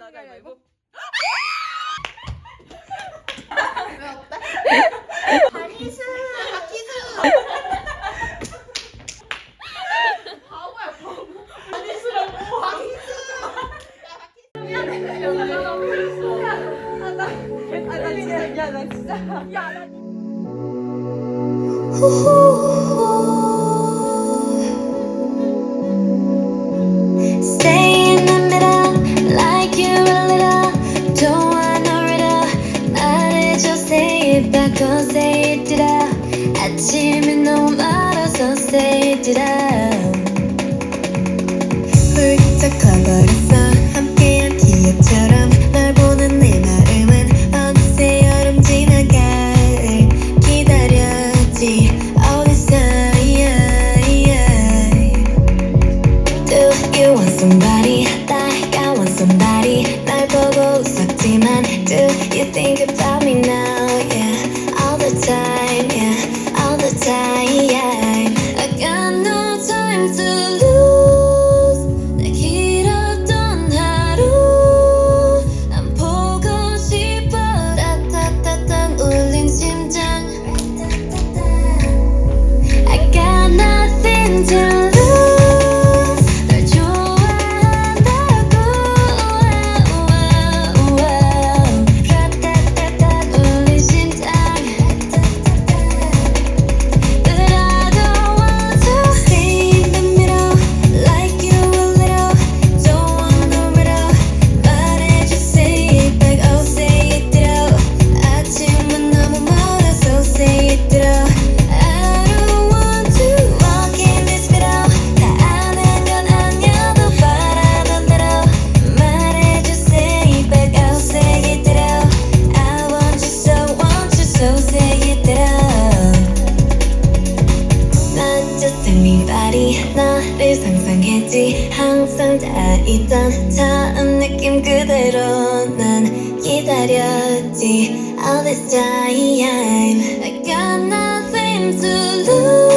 나갈 말고. 야나 진짜. 야나 風いってらあっち見の前 설다 있던 처음 느낌 그대로 난 기다렸지 All this time I got nothing to lose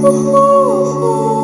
Oh, oh, oh.